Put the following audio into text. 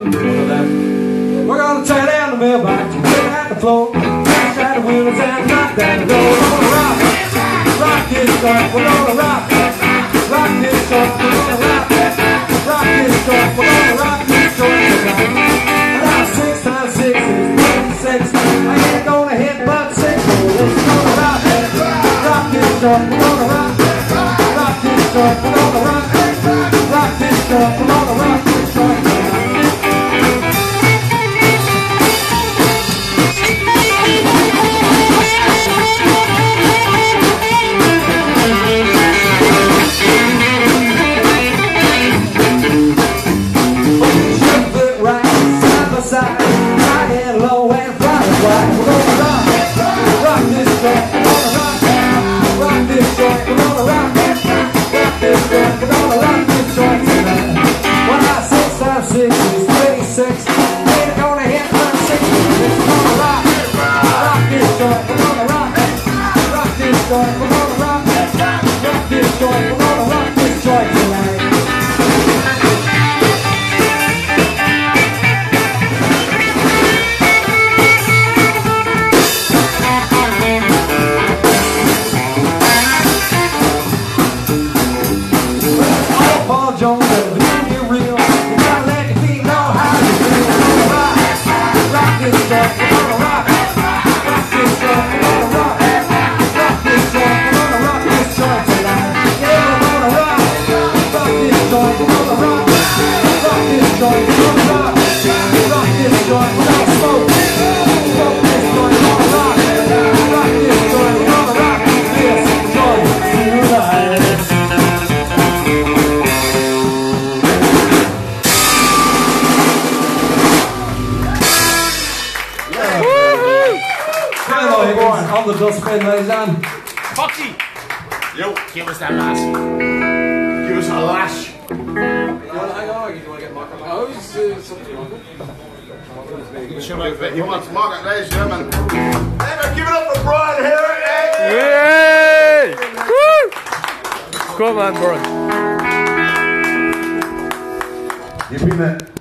We're gonna tear down the mailbox, tear out the floor, crash out the windows and knock the door. We're gonna rock, rock this joint. We're gonna rock, rock this joint. We're gonna rock, rock this joint. We're gonna rock this. Now six times six is twenty-six. I ain't gonna hit but six. We're gonna rock, rock this joint. We're gonna rock, rock this joint. We're gonna rock, rock this joint. We're gonna rock this joint tonight. Jones, On the dustbin, ladies and Foxy! Yo, give us that lash. Give us a lash. He wants market, ladies and gentlemen. Hey, give it up for Brian here, eh? Yay! Woo! Come on, bro. You've been